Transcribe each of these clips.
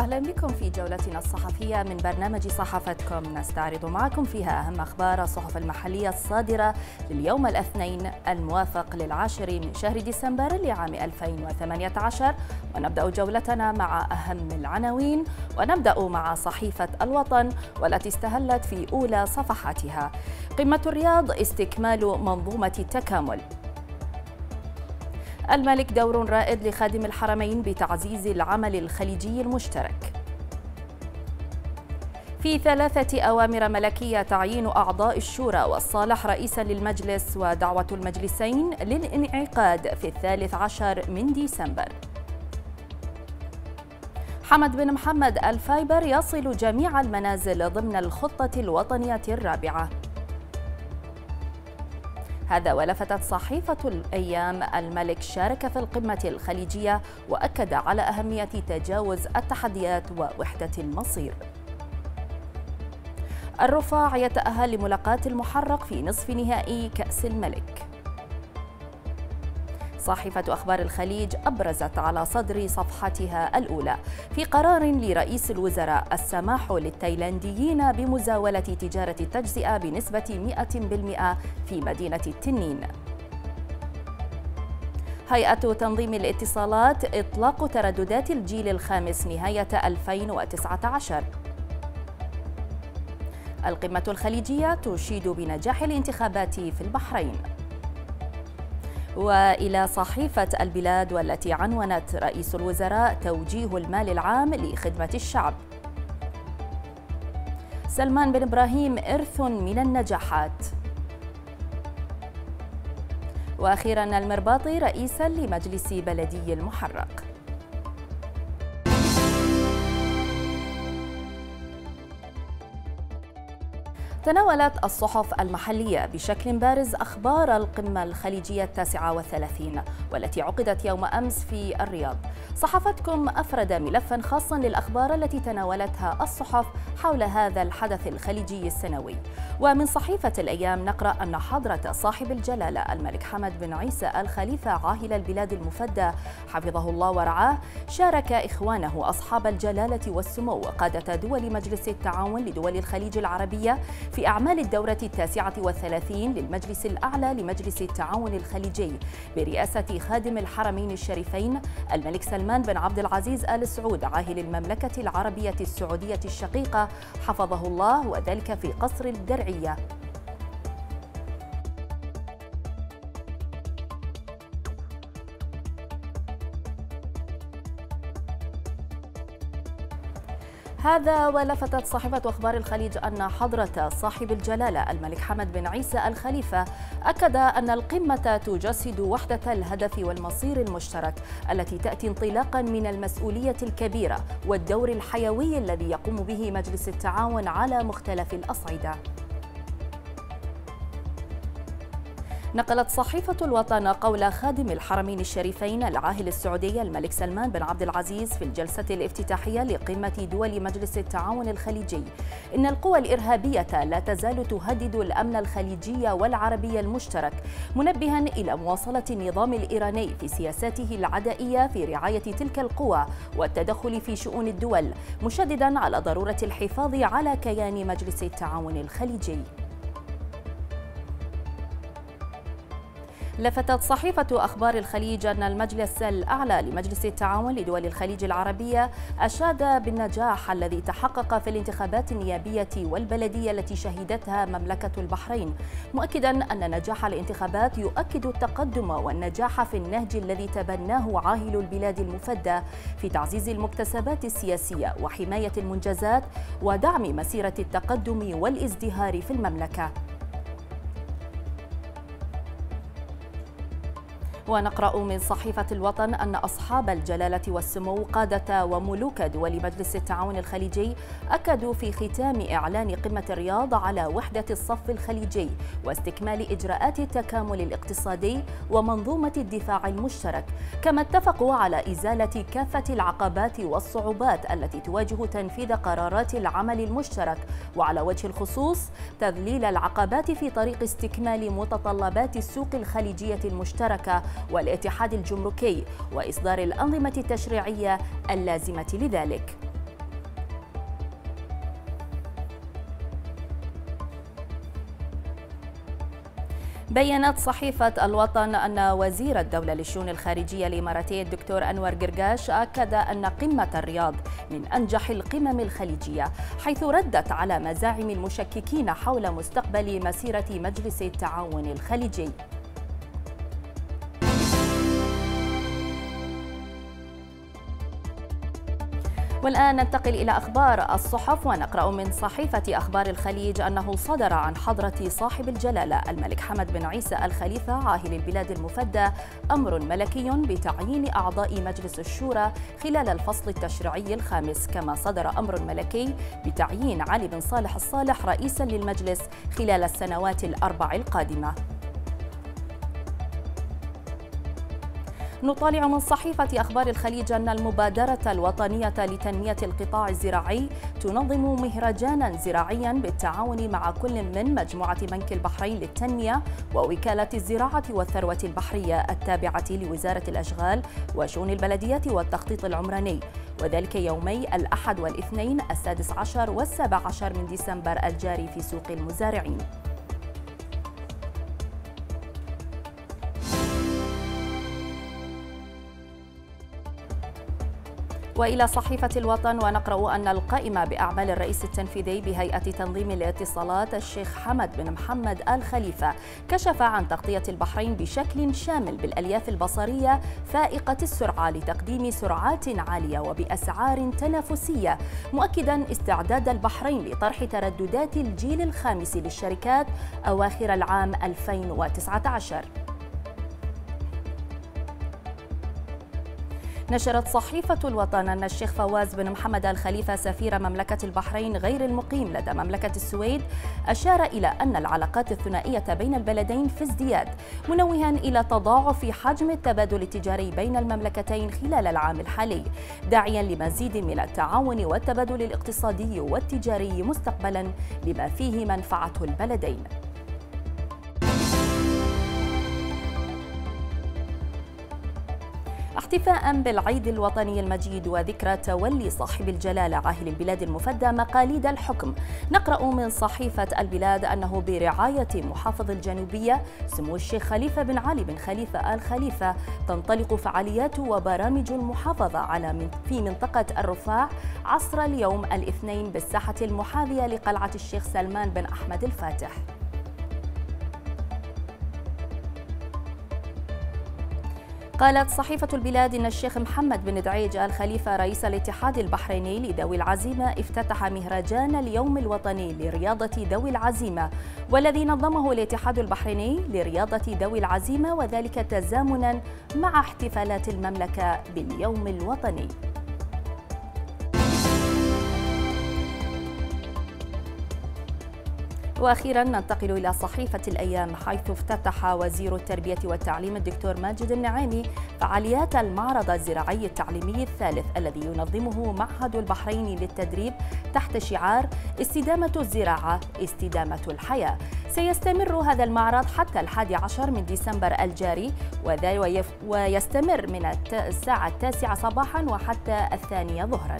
أهلا بكم في جولتنا الصحفية من برنامج صحفتكم. نستعرض معكم فيها أهم أخبار الصحف المحلية الصادرة لليوم الاثنين الموافق للعاشر من شهر ديسمبر لعام 2018 ونبدأ جولتنا مع أهم العناوين. ونبدأ مع صحيفة الوطن والتي استهلت في أولى صفحاتها. قمة الرياض استكمال منظومة التكامل. الملك دور رائد لخادم الحرمين بتعزيز العمل الخليجي المشترك. في ثلاثة أوامر ملكية تعيين أعضاء الشورى والصالح رئيسا للمجلس ودعوة المجلسين للانعقاد في الثالث عشر من ديسمبر. حمد بن محمد الفايبر يصل جميع المنازل ضمن الخطة الوطنية الرابعة. هذا ولفتت صحيفة الأيام الملك شارك في القمة الخليجية وأكد على أهمية تجاوز التحديات ووحدة المصير. الرفاع يتأهل لملاقاة المحرق في نصف نهائي كأس الملك. صحيفة أخبار الخليج أبرزت على صدر صفحتها الأولى. في قرار لرئيس الوزراء السماح للتايلانديين بمزاولة تجارة التجزئة بنسبة 100% في مدينة التنين. هيئة تنظيم الاتصالات إطلاق ترددات الجيل الخامس نهاية 2019 القمة الخليجية تشيد بنجاح الانتخابات في البحرين. وإلى صحيفة البلاد والتي عنونت رئيس الوزراء توجيه المال العام لخدمة الشعب. سلمان بن إبراهيم إرث من النجاحات. وأخيرا المرباطي رئيسا لمجلس بلدي المحرق. تناولت الصحف المحلية بشكل بارز أخبار القمة الخليجية التاسعة والثلاثين والتي عقدت يوم أمس في الرياض. صحفتكم أفرد ملفا خاصا للأخبار التي تناولتها الصحف حول هذا الحدث الخليجي السنوي. ومن صحيفة الأيام نقرأ أن حضرة صاحب الجلالة الملك حمد بن عيسى الخليفة عاهل البلاد المفدى حفظه الله ورعاه شارك إخوانه أصحاب الجلالة والسمو وقادة دول مجلس التعاون لدول الخليج العربية في أعمال الدورة التاسعة والثلاثين للمجلس الأعلى لمجلس التعاون الخليجي برئاسة خادم الحرمين الشريفين الملك سلمان بن عبد العزيز آل سعود عاهل المملكة العربية السعودية الشقيقة حفظه الله وذلك في قصر الدرعية. هذا ولفتت صاحبة أخبار الخليج أن حضرة صاحب الجلالة الملك حمد بن عيسى الخليفة أكد أن القمة تجسد وحدة الهدف والمصير المشترك التي تأتي انطلاقا من المسؤولية الكبيرة والدور الحيوي الذي يقوم به مجلس التعاون على مختلف الأصعدة. نقلت صحيفة الوطن قول خادم الحرمين الشريفين العاهل السعودي الملك سلمان بن عبد العزيز في الجلسة الافتتاحية لقمة دول مجلس التعاون الخليجي. إن القوى الإرهابية لا تزال تهدد الأمن الخليجي والعربي المشترك منبها إلى مواصلة النظام الإيراني في سياساته العدائية في رعاية تلك القوى والتدخل في شؤون الدول مشددا على ضرورة الحفاظ على كيان مجلس التعاون الخليجي. لفتت صحيفة أخبار الخليج أن المجلس الأعلى لمجلس التعاون لدول الخليج العربية أشاد بالنجاح الذي تحقق في الانتخابات النيابية والبلدية التي شهدتها مملكة البحرين مؤكدا أن نجاح الانتخابات يؤكد التقدم والنجاح في النهج الذي تبناه عاهل البلاد المفدى في تعزيز المكتسبات السياسية وحماية المنجزات ودعم مسيرة التقدم والازدهار في المملكة. ونقرأ من صحيفة الوطن أن أصحاب الجلالة والسمو قادة وملوك دول مجلس التعاون الخليجي أكدوا في ختام إعلان قمة الرياض على وحدة الصف الخليجي واستكمال إجراءات التكامل الاقتصادي ومنظومة الدفاع المشترك كما اتفقوا على إزالة كافة العقبات والصعوبات التي تواجه تنفيذ قرارات العمل المشترك وعلى وجه الخصوص تذليل العقبات في طريق استكمال متطلبات السوق الخليجية المشتركة والاتحاد الجمركي وإصدار الأنظمة التشريعية اللازمة لذلك. بينت صحيفة الوطن أن وزير الدولة للشؤون الخارجية الإماراتية الدكتور أنور قرقاش أكد أن قمة الرياض من أنجح القمم الخليجية حيث ردت على مزاعم المشككين حول مستقبل مسيرة مجلس التعاون الخليجي. والآن ننتقل إلى أخبار الصحف ونقرأ من صحيفة أخبار الخليج أنه صدر عن حضرة صاحب الجلالة الملك حمد بن عيسى الخليفة عاهل البلاد المفدى أمر ملكي بتعيين أعضاء مجلس الشورى خلال الفصل التشريعي الخامس كما صدر أمر ملكي بتعيين علي بن صالح الصالح رئيسا للمجلس خلال السنوات الأربع القادمة. نطالع من صحيفة أخبار الخليج أن المبادرة الوطنية لتنمية القطاع الزراعي تنظم مهرجانا زراعيا بالتعاون مع كل من مجموعة بنك البحرين للتنمية ووكالة الزراعة والثروة البحرية التابعة لوزارة الأشغال وشؤون البلديات والتخطيط العمراني. وذلك يومي الأحد والاثنين السادس عشر والسابع عشر من ديسمبر الجاري في سوق المزارعين. وإلى صحيفة الوطن ونقرأ أن القائمه بأعمال الرئيس التنفيذي بهيئة تنظيم الاتصالات الشيخ حمد بن محمد ال خليفه كشف عن تغطية البحرين بشكل شامل بالألياف البصرية فائقة السرعة لتقديم سرعات عالية وبأسعار تنافسية مؤكدا استعداد البحرين لطرح ترددات الجيل الخامس للشركات أواخر العام 2019 نشرت صحيفة الوطن أن الشيخ فواز بن محمد الخليفة سفير مملكة البحرين غير المقيم لدى مملكة السويد أشار إلى أن العلاقات الثنائية بين البلدين في ازدياد منوها إلى تضاعف حجم التبادل التجاري بين المملكتين خلال العام الحالي داعيا لمزيد من التعاون والتبادل الاقتصادي والتجاري مستقبلا لما فيه منفعة البلدين. احتفاء بالعيد الوطني المجيد وذكرى تولي صاحب الجلالة عاهل البلاد المفدى مقاليد الحكم. نقرأ من صحيفة البلاد أنه برعاية محافظ الجنوبية سمو الشيخ خليفة بن علي بن خليفة آل خليفة تنطلق فعاليات وبرامج المحافظة على في منطقة الرفاع عصر اليوم الاثنين بالساحة المحاذية لقلعة الشيخ سلمان بن أحمد الفاتح. قالت صحيفة البلاد إن الشيخ محمد بن دعيج آل خليفة رئيس الاتحاد البحريني لذوي العزيمة افتتح مهرجان اليوم الوطني لرياضة ذوي العزيمة والذي نظمه الاتحاد البحريني لرياضة ذوي العزيمة وذلك تزامنا مع احتفالات المملكة باليوم الوطني. وأخيرا ننتقل إلى صحيفة الأيام حيث افتتح وزير التربية والتعليم الدكتور ماجد النعيمي فعاليات المعرض الزراعي التعليمي الثالث الذي ينظمه معهد البحرين للتدريب تحت شعار استدامة الزراعة استدامة الحياة. سيستمر هذا المعرض حتى الحادي عشر من ديسمبر الجاري ويستمر من الساعة التاسعة صباحا وحتى الثانية ظهرا.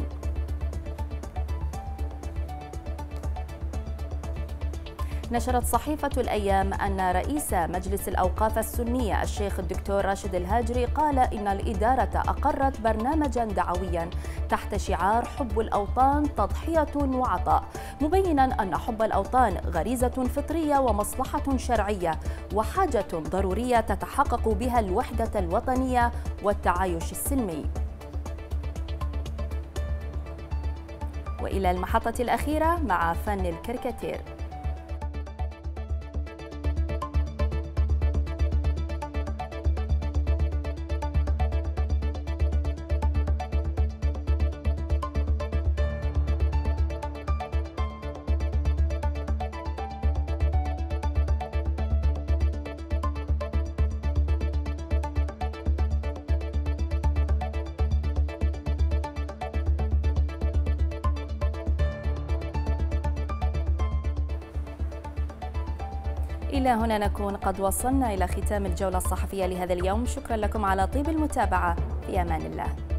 نشرت صحيفة الأيام أن رئيس مجلس الأوقاف السنية الشيخ الدكتور راشد الهاجري قال إن الإدارة أقرت برنامجا دعويا تحت شعار حب الأوطان تضحية وعطاء مبينا أن حب الأوطان غريزة فطرية ومصلحة شرعية وحاجة ضرورية تتحقق بها الوحدة الوطنية والتعايش السلمي. وإلى المحطة الأخيرة مع فن الكريكاتير إلى هنا نكون قد وصلنا إلى ختام الجولة الصحفية لهذا اليوم. شكرا لكم على طيب المتابعة. في أمان الله.